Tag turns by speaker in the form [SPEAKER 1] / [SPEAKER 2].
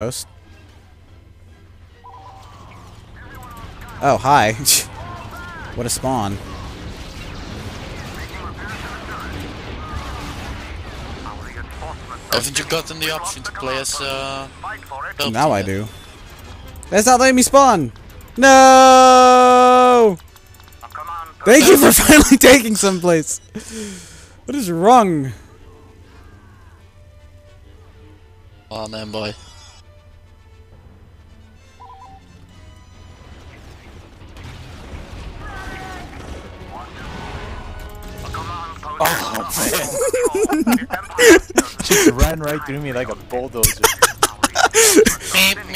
[SPEAKER 1] Ghost. Oh, hi. what a spawn.
[SPEAKER 2] Haven't you gotten the option to play as uh
[SPEAKER 1] Now I do. That's not letting me spawn! No! Thank you for finally taking someplace! What is wrong?
[SPEAKER 2] Oh man boy.
[SPEAKER 3] Oh, Just ran right through me like a bulldozer.
[SPEAKER 2] Meep, meep.